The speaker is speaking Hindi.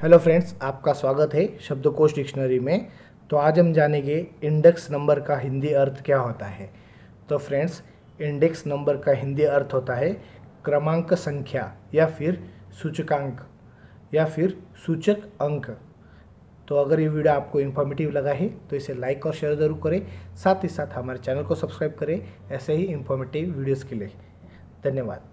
हेलो फ्रेंड्स, आपका स्वागत है शब्दकोश डिक्शनरी में। तो आज हम जानेंगे इंडेक्स नंबर का हिंदी अर्थ क्या होता है। तो फ्रेंड्स, इंडेक्स नंबर का हिंदी अर्थ होता है क्रमांक संख्या या फिर सूचकांक या फिर सूचक अंक। तो अगर ये वीडियो आपको इन्फॉर्मेटिव लगा है तो इसे लाइक और शेयर ज़रूर करें। साथ ही साथ हमारे चैनल को सब्सक्राइब करें। ऐसे ही इन्फॉर्मेटिव वीडियोज़ के लिए। धन्यवाद।